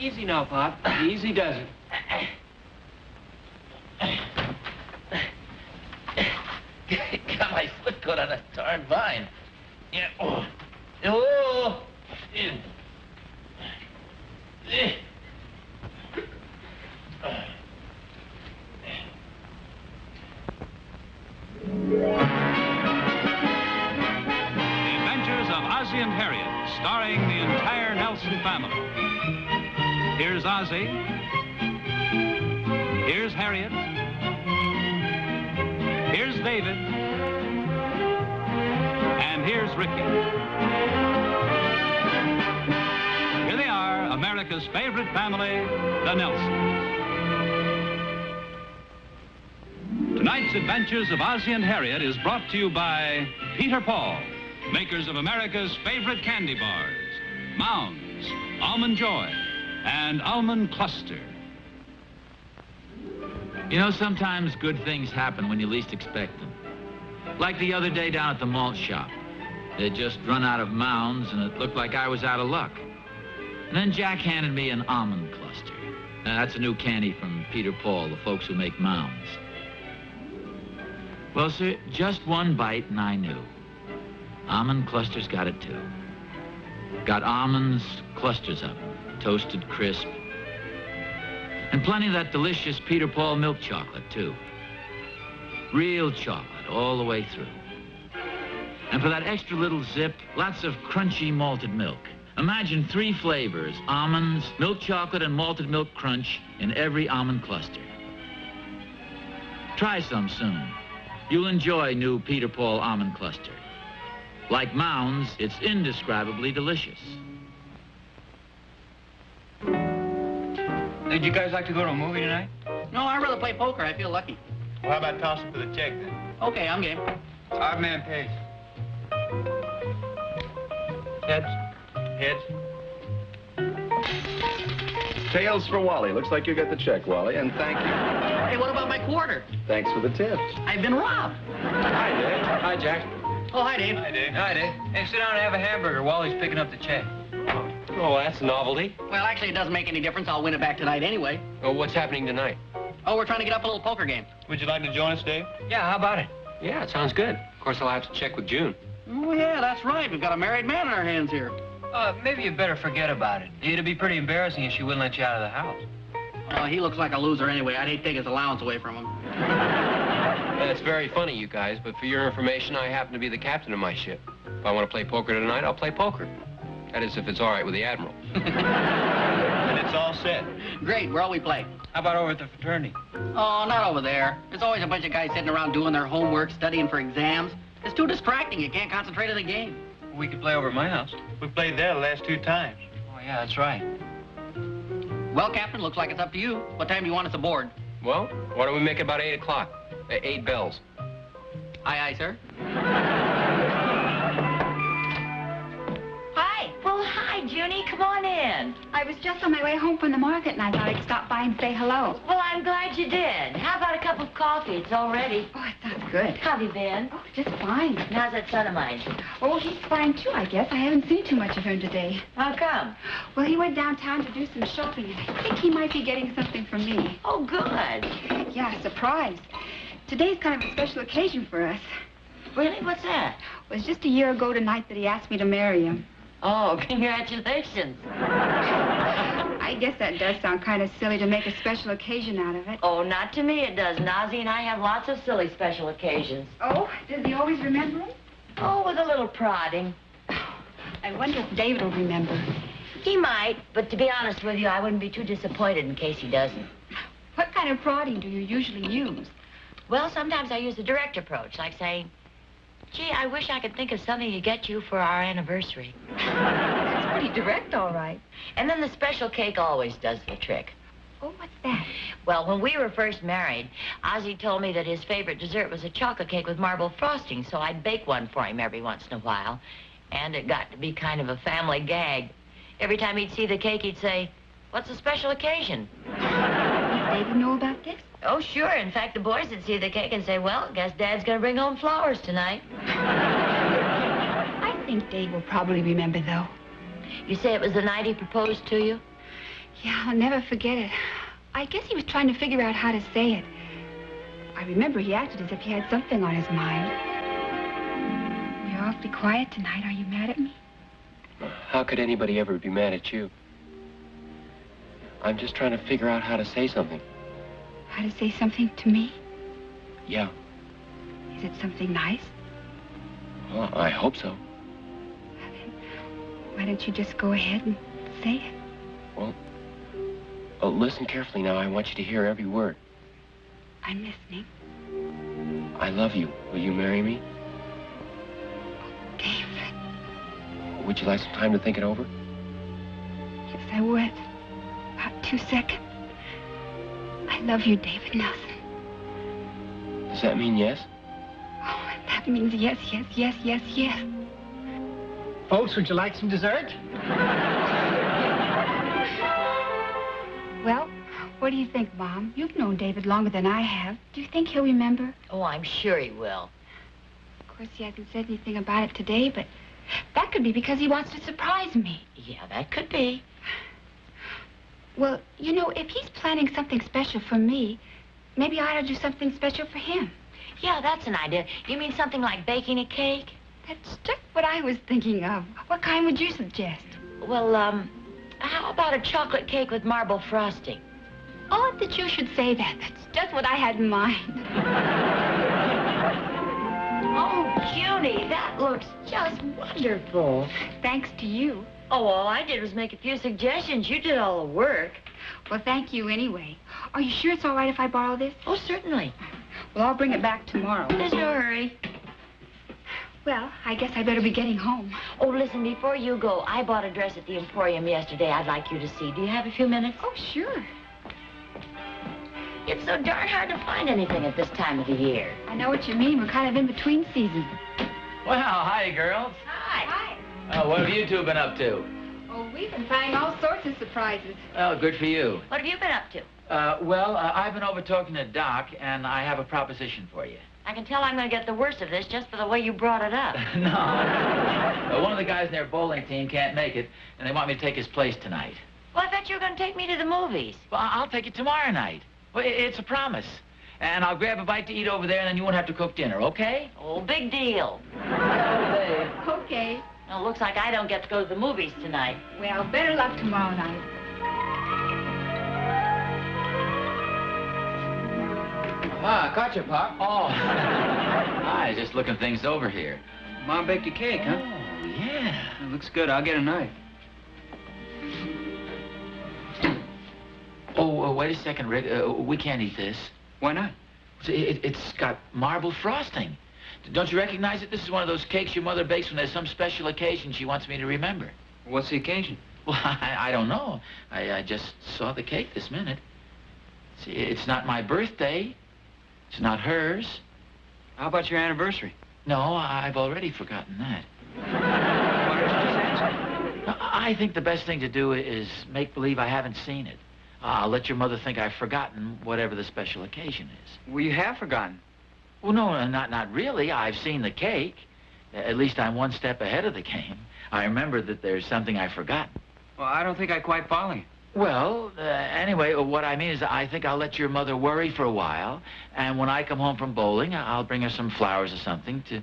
Easy now, Pop. Easy does it. Got my foot caught on a darn vine. Yeah. Oh. Oh. The Adventures of Ozzie and Harriet, starring the entire Nelson family. Here's Ozzie. Here's Harriet. Here's David. And here's Ricky. Here they are, America's favorite family, the Nelsons. Tonight's Adventures of Ozzie and Harriet is brought to you by Peter Paul, makers of America's favorite candy bars, Mounds, Almond Joy, and Almond Cluster. You know, sometimes good things happen when you least expect them. Like the other day down at the malt shop. They'd just run out of mounds, and it looked like I was out of luck. And then Jack handed me an almond cluster. Now, that's a new candy from Peter Paul, the folks who make mounds. Well, sir, just one bite, and I knew. Almond clusters got it, too. Got almonds, clusters of them, toasted crisp. And plenty of that delicious Peter Paul milk chocolate, too. Real chocolate all the way through. And for that extra little zip, lots of crunchy malted milk. Imagine three flavors, almonds, milk chocolate, and malted milk crunch in every almond cluster. Try some soon. You'll enjoy new Peter Paul almond cluster. Like Mounds, it's indescribably delicious. Would you guys like to go to a movie tonight? No, I'd rather play poker. I feel lucky. Well, how about tossing for the check then? Okay, I'm game. Odd man pays. Heads. Heads. Tails for Wally. Looks like you got the check, Wally, and thank you. Hey, what about my quarter? Thanks for the tips. I've been robbed. Hi, Dave. Hi, Jack. Oh, hi, Dave. Hi, Dave. Hi, Dave. Hey, sit down and have a hamburger while he's picking up the check. Oh, that's a novelty. Well, actually, it doesn't make any difference. I'll win it back tonight anyway. Oh, what's happening tonight? Oh, we're trying to get up a little poker game. Would you like to join us, Dave? Yeah, how about it? Yeah, it sounds good. Of course, I'll have to check with June. Oh, yeah, that's right. We've got a married man on our hands here. Uh, maybe you'd better forget about it. It'd be pretty embarrassing if she wouldn't let you out of the house. Oh, he looks like a loser anyway. I'd hate to take his allowance away from him. That's very funny, you guys, but for your information, I happen to be the captain of my ship. If I want to play poker tonight, I'll play poker. That is, if it's all right with the Admiral. And it's all set. Great. Where'll we play? How about over at the fraternity? Oh, not over there. There's always a bunch of guys sitting around doing their homework, studying for exams. It's too distracting. You can't concentrate on the game. We could play over at my house. We played there the last two times. Oh, yeah, that's right. Well, Captain, looks like it's up to you. What time do you want us aboard? Well, why don't we make it about 8 o'clock? Uh, eight bells. Aye, aye, sir. hi, Junie. Come on in. I was just on my way home from the market, and I thought I'd stop by and say hello. Well, I'm glad you did. How about a cup of coffee? It's all ready. Oh, it sounds good. How have you been? Oh, just fine. How's that son of mine? Oh, he's fine, too, I guess. I haven't seen too much of him today. How come? Well, he went downtown to do some shopping, and I think he might be getting something from me. Oh, good. Yeah, surprise. Today's kind of a special occasion for us. Really? What's that? It was just a year ago tonight that he asked me to marry him. Oh, congratulations. I guess that does sound kind of silly to make a special occasion out of it. Oh, not to me it does. Ozzie and I have lots of silly special occasions. Oh, does he always remember him? Oh, with a little prodding. I wonder if David will remember. He might, but to be honest with you, I wouldn't be too disappointed in case he doesn't. What kind of prodding do you usually use? Well, sometimes I use the direct approach, like saying, gee, I wish I could think of something to get you for our anniversary. That's pretty direct, all right. And then the special cake always does the trick. Oh, what's that? Well, when we were first married, Ozzie told me that his favorite dessert was a chocolate cake with marble frosting, so I'd bake one for him every once in a while. And it got to be kind of a family gag. Every time he'd see the cake, he'd say, what's the special occasion? Does David know about this? Oh, sure. In fact, the boys would see the cake and say, well, guess Dad's gonna bring home flowers tonight. I think Dave will probably remember, though. You say it was the night he proposed to you? Yeah, I'll never forget it. I guess he was trying to figure out how to say it. I remember he acted as if he had something on his mind. You're awfully quiet tonight. Are you mad at me? How could anybody ever be mad at you? I'm just trying to figure out how to say something. How to say something to me? Yeah. Is it something nice? Well, I hope so. Well, then, Why don't you just go ahead and say it? Well, uh, listen carefully now. I want you to hear every word. I'm listening. I love you. Will you marry me? Oh, David. Would you like some time to think it over? Yes, I would. About two seconds. I love you, David Nelson. Does that mean yes? Oh, that means yes, yes, yes, yes, yes. Folks, would you like some dessert? Well, what do you think, Mom? You've known David longer than I have. Do you think he'll remember? Oh, I'm sure he will. Of course, he hasn't said anything about it today, but that could be because he wants to surprise me. Yeah, that could be. Well, you know, if he's planning something special for me, maybe I ought to do something special for him. Yeah, that's an idea. You mean something like baking a cake? That's just what I was thinking of. What kind would you suggest? Well, um, how about a chocolate cake with marble frosting? Odd that you should say that. That's just what I had in mind. oh, Junie, that looks just wonderful. Thanks to you. Oh, all I did was make a few suggestions. You did all the work. Well, thank you anyway. Are you sure it's all right if I borrow this? Oh, certainly. Well, I'll bring it back tomorrow. There's no hurry. Well, I guess I better be getting home. Oh, listen, before you go, I bought a dress at the Emporium yesterday I'd like you to see. Do you have a few minutes? Oh, sure. It's so darn hard to find anything at this time of the year. I know what you mean. We're kind of in between seasons. Well, hi, girls. Hi. Hi. Oh, what have you two been up to? Oh, we've been planning all sorts of surprises. Oh, good for you. What have you been up to? Uh, well, uh, I've been over talking to Doc, and I have a proposition for you. I can tell I'm going to get the worst of this just for the way you brought it up. no. Uh, one of the guys in their bowling team can't make it, and they want me to take his place tonight. Well, I thought you were going to take me to the movies. Well, I- I'll take it tomorrow night. Well, it's a promise. And I'll grab a bite to eat over there, and then you won't have to cook dinner, okay? Oh, big deal. Okay. Well, looks like I don't get to go to the movies tonight. Well, better luck tomorrow night. Ah, caught you, Pop. Oh. Hi, just looking things over here. Mom baked a cake, huh? Oh, yeah. It looks good. I'll get a knife. Oh, uh, wait a second, Rick. Uh, we can't eat this. Why not? See, It, it's got marble frosting. Don't you recognize it? This is one of those cakes your mother bakes when there's some special occasion she wants me to remember. What's the occasion? Well, I, I don't know. I, I just saw the cake this minute. See, it's not my birthday. It's not hers. How about your anniversary? No, I've already forgotten that. Why don't you just ask I I think the best thing to do is make believe I haven't seen it. I'll let your mother think I've forgotten whatever the special occasion is. Well, you have forgotten. Well, no, not not really. I've seen the cake. At least I'm one step ahead of the game. I remember that there's something I've forgotten. Well, I don't think I quite follow you. Well, uh, anyway, what I mean is I think I'll let your mother worry for a while, and when I come home from bowling, I'll bring her some flowers or something to,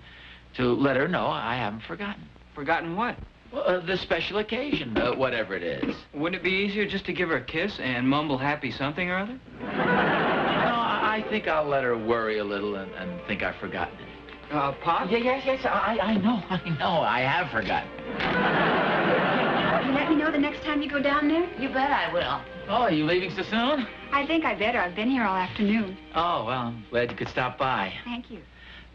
to let her know I haven't forgotten. Forgotten what? Well, uh, the special occasion, uh, whatever it is. Wouldn't it be easier just to give her a kiss and mumble happy something or other? No, I I think I'll let her worry a little and, and think I've forgotten it. Uh, Pop? Yeah, yes, yes, I, I know, I know, I have forgotten. Will you let me know the next time you go down there? You bet I will. Oh, are you leaving so soon? I think I better. I've been here all afternoon. Oh, well, I'm glad you could stop by. Thank you.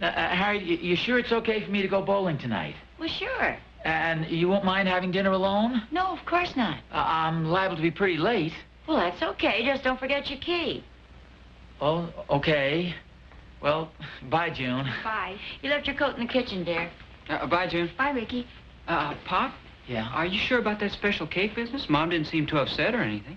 Uh, uh, Harry, you, you sure it's okay for me to go bowling tonight? Well, sure. And you won't mind having dinner alone? No, of course not. Uh, I'm liable to be pretty late. Well, that's okay. Just don't forget your key. Oh, okay. Well, bye, June. Bye. You left your coat in the kitchen, dear. Uh, bye, June. Bye, Ricky. Uh, Pop? Yeah? Are you sure about that special cake business? Mom didn't seem too upset or anything.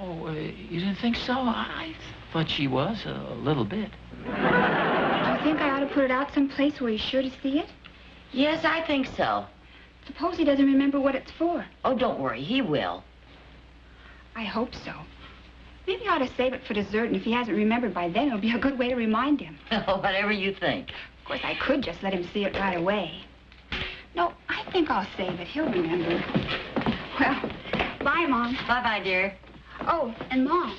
Oh, uh, you didn't think so? I thought she was a little bit. Do you think I ought to put it out someplace where he's sure to see it? Yes, I think so. Suppose he doesn't remember what it's for. Oh, don't worry. He will. I hope so. Maybe I ought to save it for dessert, and if he hasn't remembered by then, it'll be a good way to remind him. Oh, whatever you think. Of course, I could just let him see it right away. No, I think I'll save it. He'll remember. Well, bye, Mom. Bye-bye, dear. Oh, and Mom,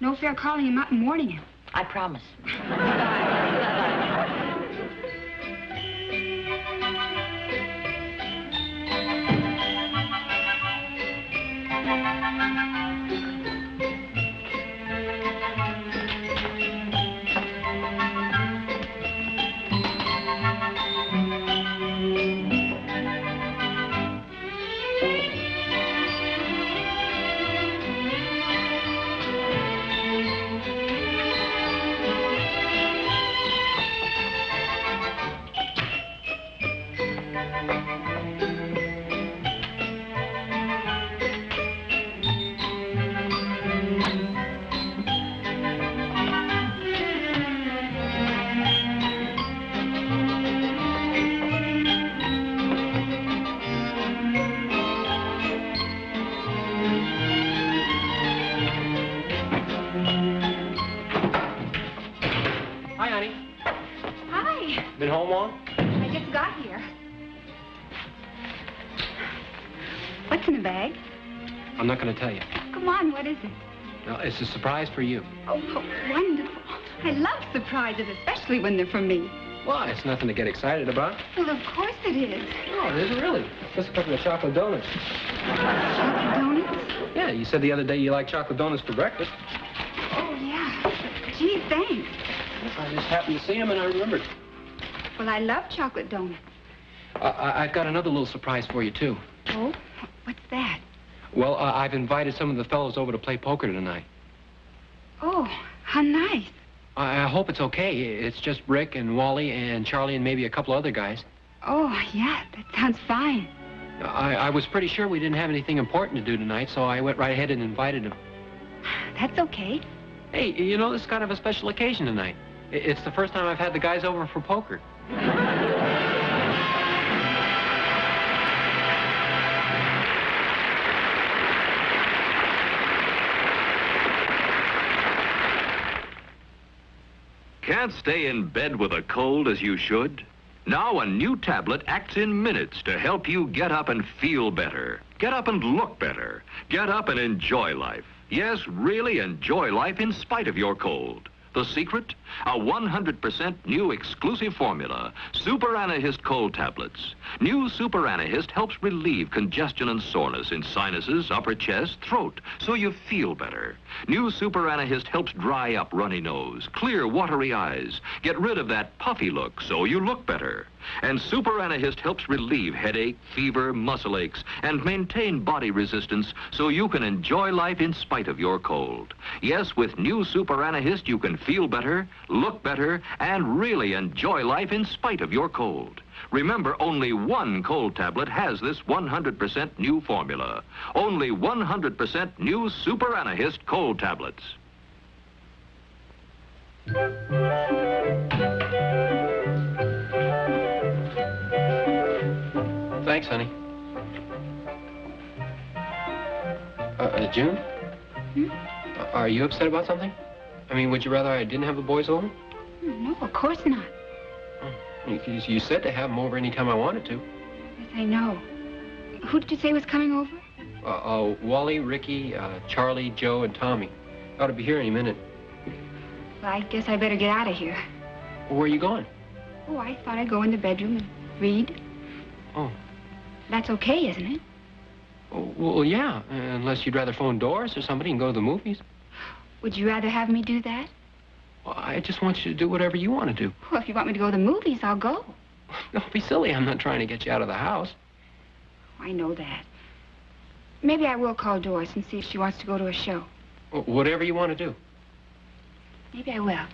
no fair calling him up and warning him. I promise. going to tell you. Come on, what is it? No, it's a surprise for you. Oh, how wonderful. I love surprises, especially when they're from me. Why? It's nothing to get excited about. Well, of course it is. No, it isn't really. Just a couple of chocolate donuts. Chocolate donuts? Yeah, you said the other day you like chocolate donuts for breakfast. Oh, yeah. Gee, thanks. I just happened to see them and I remembered. Well, I love chocolate donuts. I, I, I've got another little surprise for you, too. Oh, what's that? Well, uh, I've invited some of the fellows over to play poker tonight. Oh, how nice. I, I hope it's okay. It's just Rick and Wally and Charlie and maybe a couple other guys. Oh, yeah, that sounds fine. I, I was pretty sure we didn't have anything important to do tonight, so I went right ahead and invited them. That's okay. Hey, you know, this is kind of a special occasion tonight. It's the first time I've had the guys over for poker. Can't stay in bed with a cold as you should? Now a new tablet acts in minutes to help you get up and feel better. Get up and look better. Get up and enjoy life. Yes, really enjoy life in spite of your cold. The secret? A 100% new exclusive formula, Super Anahist Cold Tablets. New Super Anahist helps relieve congestion and soreness in sinuses, upper chest, throat, so you feel better. New Super Anahist helps dry up runny nose, clear watery eyes, get rid of that puffy look so you look better. And Super Anahist helps relieve headache, fever, muscle aches, and maintain body resistance so you can enjoy life in spite of your cold. Yes, with new Super Anahist, you can feel better, look better, and really enjoy life in spite of your cold. Remember, only one cold tablet has this 100% new formula. Only 100% new Super Anahist cold tablets. Thanks, honey. Uh, uh, June? Hmm? Uh, Are you upset about something? I mean, would you rather I didn't have the boys over? No, of course not. You, you- said to have them over anytime I wanted to. Yes, I know. Who did you say was coming over? Uh, uh, Wally, Ricky, uh, Charlie, Joe, and Tommy. Ought to be here any minute. Well, I guess I better get out of here. Where are you going? Oh, I thought I'd go in the bedroom and read. Oh. That's okay, isn't it? Oh, Well, yeah, uh, unless you'd rather phone Doris or somebody and go to the movies. Would you rather have me do that? Well, I just want you to do whatever you want to do. Well, if you want me to go to the movies, I'll go. Don't be silly. I'm not trying to get you out of the house. I know that. Maybe I will call Doris and see if she wants to go to a show. Whatever you want to do. Maybe I will.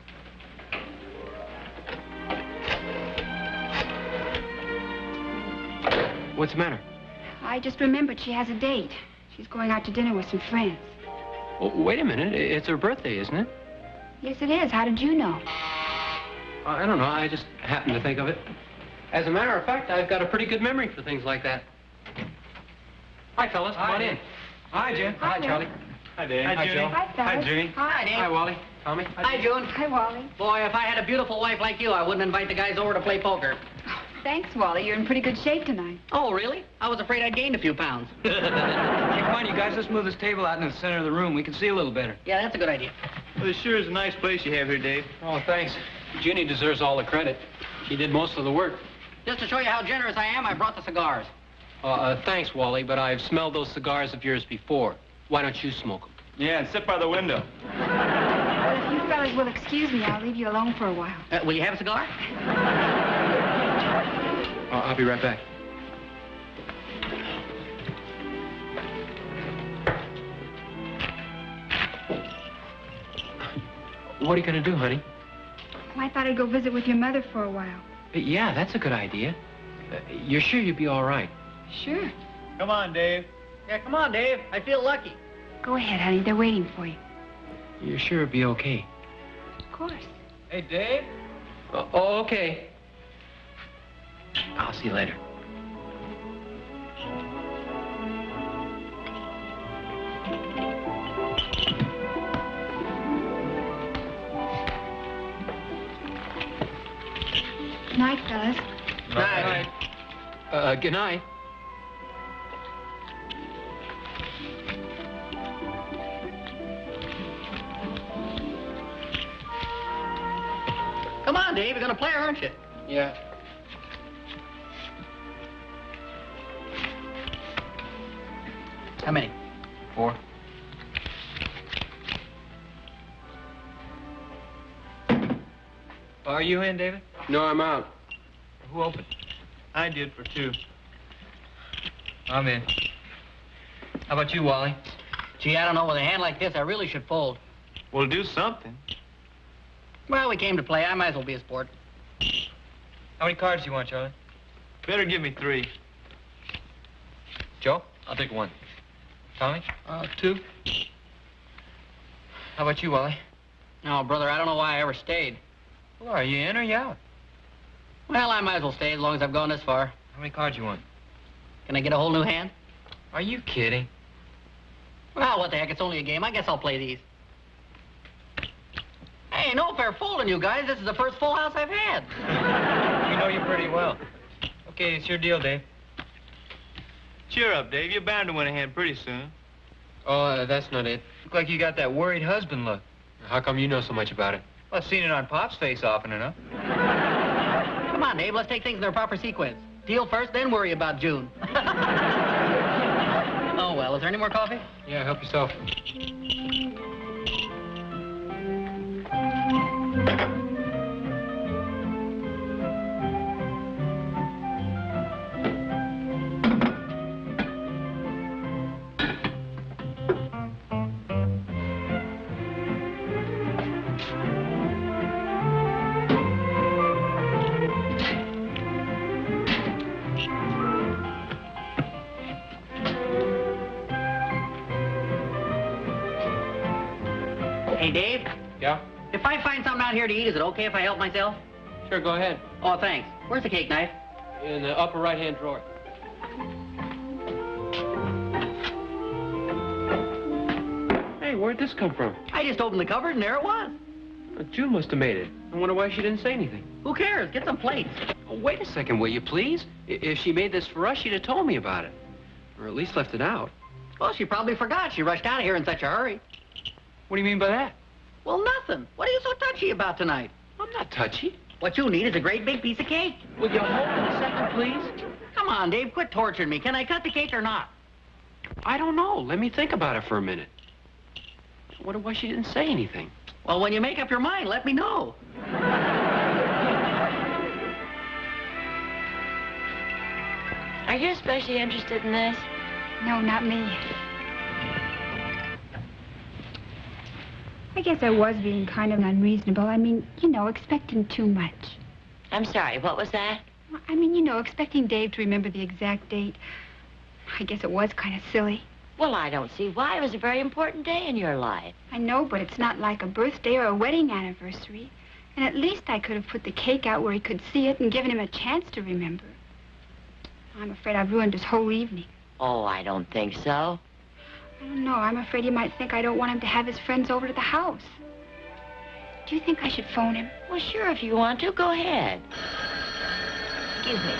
What's the matter? I just remembered she has a date. She's going out to dinner with some friends. Oh, wait a minute. It's her birthday, isn't it? Yes, it is. How did you know? Uh, I don't know. I just happened to think of it. As a matter of fact, I've got a pretty good memory for things like that. Hi, fellas. Come Hi, on Jim. in. Hi, Jim. Hi, Hi, Charlie. Hi, Dave. Hi, Junie. Joe. Hi, fellas. Hi, Junie. Hi, Dave. Hi, Wally. Tommy. Hi, June. Hi, Wally. Boy, if I had a beautiful wife like you, I wouldn't invite the guys over to play poker. Thanks, Wally. You're in pretty good shape tonight. Oh, really? I was afraid I'd gained a few pounds. Hey, come on, you guys. Let's move this table out into the center of the room. We can see a little better. yeah, that's a good idea. Well, this sure is a nice place you have here, Dave. Oh, thanks. Junie deserves all the credit. She did most of the work. Just to show you how generous I am, I brought the cigars. Uh, uh, thanks, Wally, but I've smelled those cigars of yours before. Why don't you smoke them? Yeah, and sit by the window. Well, if you fellas will excuse me, I'll leave you alone for a while. Uh, will you have a cigar? I'll be right back. What are you going to do, honey? Well, I thought I'd go visit with your mother for a while. Yeah, that's a good idea. Uh, you're sure you'll be all right? Sure. Come on, Dave. Yeah, come on, Dave. I feel lucky. Go ahead, honey. They're waiting for you. You're sure it'll be okay? Of course. Hey, Dave. Uh, oh, okay. I'll see you later. Good night, fellas. Night. Uh, good night. Come on, Dave. You're going to play, aren't you? Yeah. How many? Four. Are you in, David? No, I'm out. Who opened? I did for two. I'm in. How about you, Wally? Gee, I don't know. With a hand like this, I really should fold. Well, do something. Well, we came to play. I might as well be a sport. How many cards do you want, Charlie? Better give me three. Joe? I'll take one. Uh, two. How about you, Wally? No, brother, I don't know why I ever stayed. Well, are you in or you out? Well, I might as well stay as long as I've gone this far. How many cards you want? Can I get a whole new hand? Are you kidding? Well, what the heck? It's only a game. I guess I'll play these. Hey, no fair fooling you guys. This is the first full house I've had. we know you pretty well. Okay, it's your deal, Dave. Cheer up, Dave. You're bound to win a hand pretty soon. Oh, uh, that's not it. Look like you got that worried husband look. How come you know so much about it? Well, I've seen it on Pop's face often enough. Come on, Dave. Let's take things in their proper sequence. Deal first, then worry about June. oh, well. Is there any more coffee? Yeah, help yourself. If I find something out here to eat, is it okay if I help myself? Sure, go ahead. Oh, thanks. Where's the cake knife? In the upper right-hand drawer. Hey, where'd this come from? I just opened the cupboard and there it was. Uh, June must have made it. I wonder why she didn't say anything. Who cares? Get some plates. Oh, wait a second, will you, please? I- If she made this for us, she'd have told me about it. Or at least left it out. Well, she probably forgot. She rushed out of here in such a hurry. What do you mean by that? Well, nothing. What are you so touchy about tonight? I'm not touchy. What you need is a great big piece of cake. Will you hold it a second, please? Come on, Dave, quit torturing me. Can I cut the cake or not? I don't know. Let me think about it for a minute. I wonder why she didn't say anything. Well, when you make up your mind, let me know. Are you especially interested in this? No, not me. I guess I was being kind of unreasonable. I mean, you know, expecting too much. I'm sorry, what was that? I mean, you know, expecting Dave to remember the exact date. I guess it was kind of silly. Well, I don't see why. It was a very important day in your life. I know, but it's not like a birthday or a wedding anniversary. And at least I could have put the cake out where he could see it and given him a chance to remember. I'm afraid I've ruined his whole evening. Oh, I don't think so. Oh, I don't know. I'm afraid he might think I don't want him to have his friends over to the house. Do you think I should phone him? Well, sure, if you want to, go ahead. Excuse me.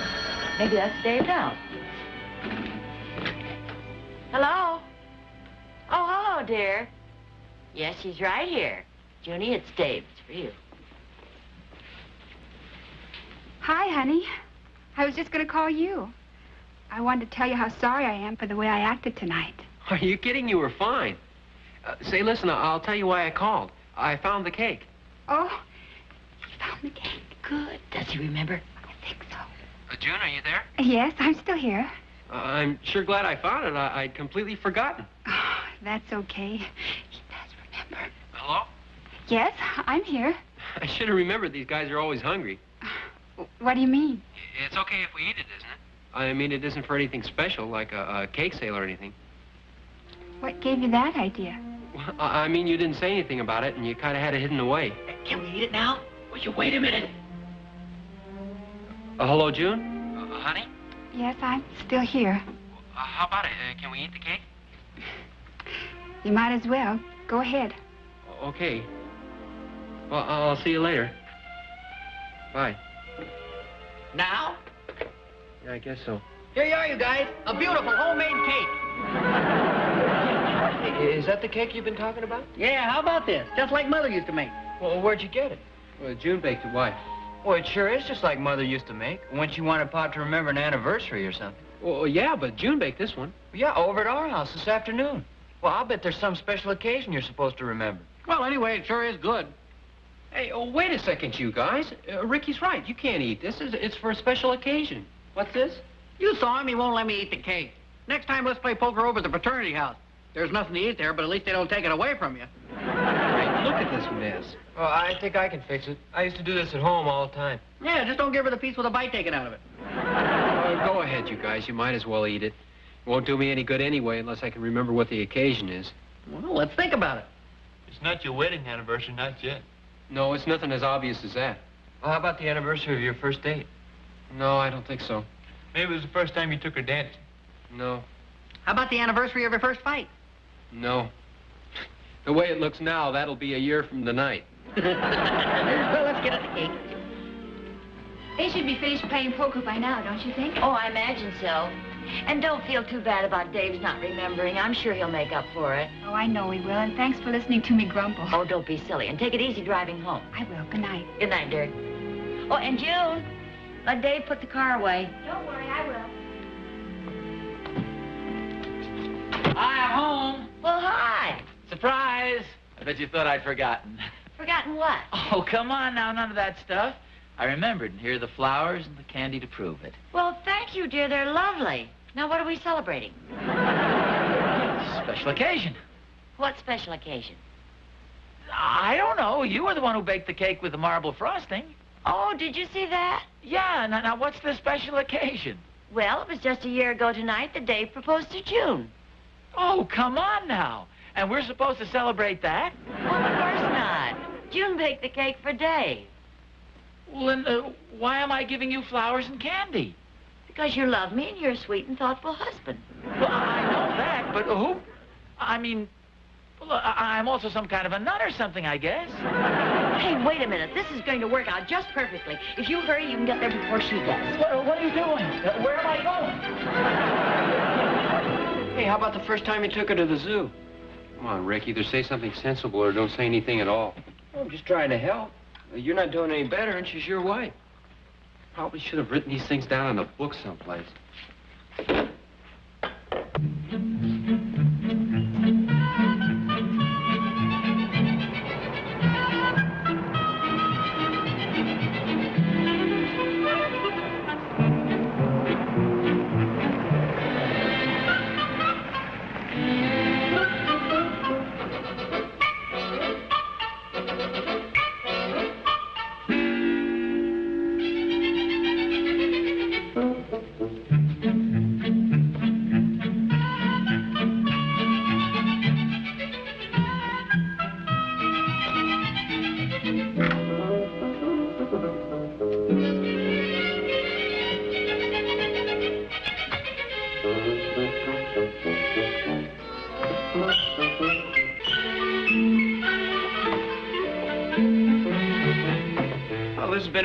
Maybe that's Dave's house. Hello? Oh, hello, dear. Yes, he's right here. Junie, it's Dave. It's for you. Hi, honey. I was just going to call you. I wanted to tell you how sorry I am for the way I acted tonight. Are you kidding? You were fine. Uh, say, listen, I'll tell you why I called. I found the cake. Oh, you found the cake. Good. Does he remember? I think so. Uh, June, are you there? Yes, I'm still here. Uh, I'm sure glad I found it. I- I'd completely forgotten. Oh, that's okay. He does remember. Hello? Yes, I'm here. I should have remembered these guys are always hungry. What do you mean? It's okay if we eat it, isn't it? I mean, it isn't for anything special, like a, a cake sale or anything. What gave you that idea? Well, I I mean, you didn't say anything about it, and you kind of had it hidden away. Can we eat it now? Will you wait a minute? Uh, hello, June? Uh, honey? Yes, I'm still here. Uh, how about it? Uh, can we eat the cake? You might as well. Go ahead. Okay. Well, I'll see you later. Bye. Now? Yeah, I guess so. Here you are, you guys. A beautiful homemade cake. Is that the cake you've been talking about? Yeah, how about this? Just like Mother used to make. Well, where'd you get it? Well, June baked it. Why? Well, it sure is just like Mother used to make when she wanted Pop to remember an anniversary or something. Well, yeah, but June baked this one. Yeah, over at our house this afternoon. Well, I'll bet there's some special occasion you're supposed to remember. Well, anyway, it sure is good. Hey, oh, wait a second, you guys. Uh, Ricky's right. You can't eat this. It's, it's for a special occasion. What's this? You saw him. He won't let me eat the cake. Next time, let's play poker over at the fraternity house. There's nothing to eat there, but at least they don't take it away from you. Hey, look at this mess. Well, I think I can fix it. I used to do this at home all the time. Yeah, just don't give her the piece with a bite taken out of it. Uh, go ahead, you guys. You might as well eat it. It won't do me any good anyway unless I can remember what the occasion is. Well, let's think about it. It's not your wedding anniversary, not yet. No, it's nothing as obvious as that. Well, how about the anniversary of your first date? No, I don't think so. Maybe it was the first time you took her dancing. No, How about the anniversary of your first fight? No. The way it looks now, that'll be a year from tonight. well, let's get at the cake. They should be finished playing poker by now, don't you think? Oh, I imagine so. And don't feel too bad about Dave's not remembering. I'm sure he'll make up for it. Oh, I know he will, and thanks for listening to me grumble. Oh, don't be silly. And take it easy driving home. I will. Good night. Good night, dear. Oh, and June, let Dave put the car away. Don't worry, I will. I'm home. Well, hi. Surprise. I bet you thought I'd forgotten. Forgotten what? Oh, come on now, none of that stuff. I remembered, and here are the flowers and the candy to prove it. Well, thank you, dear. They're lovely. Now, what are we celebrating? Special occasion. What special occasion? I don't know. You were the one who baked the cake with the marble frosting. Oh, did you see that? Yeah, now, now what's the special occasion? Well, it was just a year ago tonight that Dave proposed to June. Oh, come on now. And we're supposed to celebrate that? Well, of course not. June baked the cake for Dave. Well, then uh, why am I giving you flowers and candy? Because you love me and you're a sweet and thoughtful husband. Well, I know that, but who? I mean, well, I- I'm also some kind of a nut or something, I guess. Hey, wait a minute. This is going to work out just perfectly. If you hurry, you can get there before she does. What, what are you doing? Uh, Where am I going? Hey, how about the first time you took her to the zoo? Come on, Rick. Either say something sensible or don't say anything at all. I'm just trying to help. You're not doing any better, and she's your wife. Probably should have written these things down in a book someplace.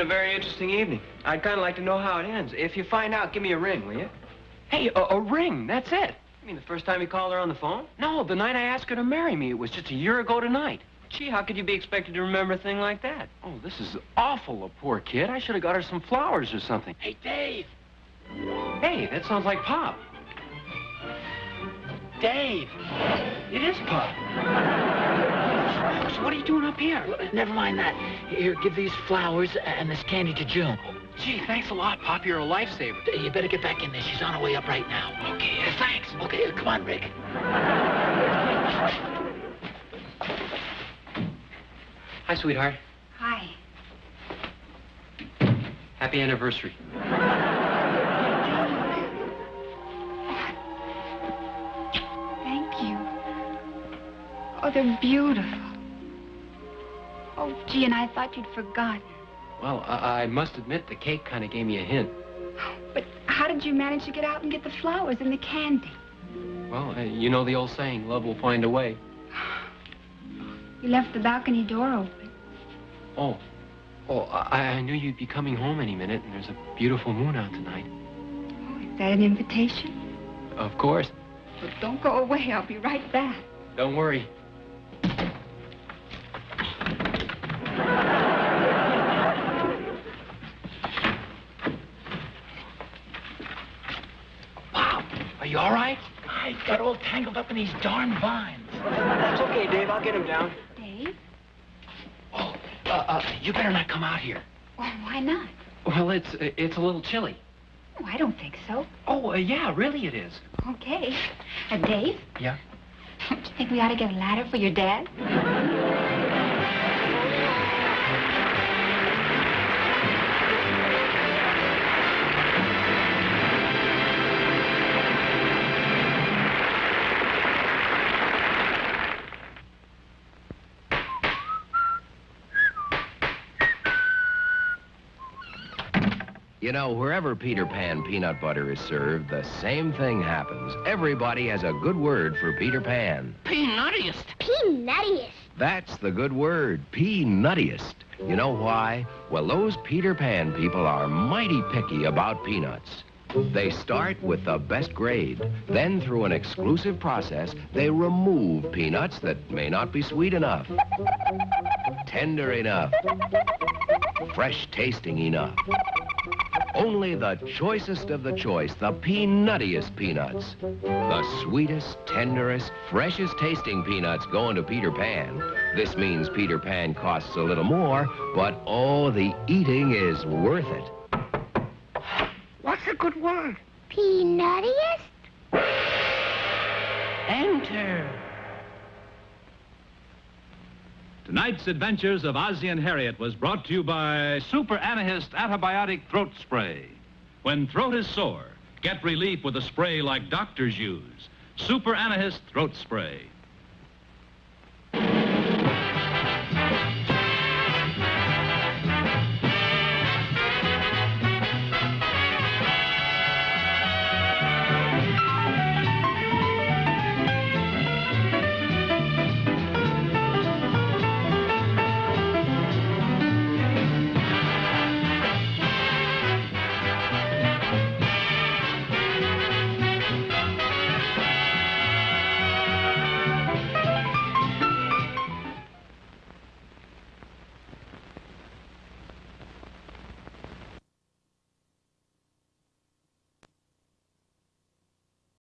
A very interesting evening. I'd kind of like to know how it ends. If you find out, give me a ring, will you? Hey, a, a ring, that's it. You mean the first time you called her on the phone? No, the night I asked her to marry me. It was just a year ago tonight. Gee, how could you be expected to remember a thing like that? Oh, this is awful, a poor kid. I should have got her some flowers or something. Hey, Dave. Hey, that sounds like Pop. Dave. It is Pop. So what are you doing up here? Never mind that. Here, give these flowers and this candy to June. Gee, thanks a lot, Pop. You're a lifesaver. You better get back in there. She's on her way up right now. Okay, uh, thanks. Okay, come on, Rick. Hi, sweetheart. Hi. Happy anniversary. Thank you. Oh, they're beautiful. Oh, gee, and I thought you'd forgotten. Well, I, I must admit the cake kind of gave me a hint. But how did you manage to get out and get the flowers and the candy? Well, uh, you know the old saying, love will find a way. You left the balcony door open. Oh. Oh, I, I knew you'd be coming home any minute, and there's a beautiful moon out tonight. Oh, is that an invitation? Of course. But don't go away. I'll be right back. Don't worry. Got all tangled up in these darn vines. That's okay, Dave. I'll get him down. Dave? Oh, uh, uh, you better not come out here. Oh, why not? Well, it's uh, it's a little chilly. Oh, I don't think so. Oh, uh, yeah, really it is. Okay. Uh, Dave? Yeah? Don't you think we ought to get a ladder for your dad? You know, wherever Peter Pan peanut butter is served, the same thing happens. Everybody has a good word for Peter Pan. Peanuttiest. Peanuttiest. That's the good word, peanuttiest. You know why? Well, those Peter Pan people are mighty picky about peanuts. They start with the best grade. Then, through an exclusive process, they remove peanuts that may not be sweet enough, tender enough, fresh tasting enough. Only the choicest of the choice, the peanuttiest peanuts. The sweetest, tenderest, freshest tasting peanuts go into Peter Pan. This means Peter Pan costs a little more, but oh, the eating is worth it. What's a good word? Peanuttiest? Enter. Tonight's Adventures of Ozzie and Harriet was brought to you by Super Anahist Antibiotic Throat Spray. When throat is sore, get relief with a spray like doctors use. Super Anahist Throat Spray.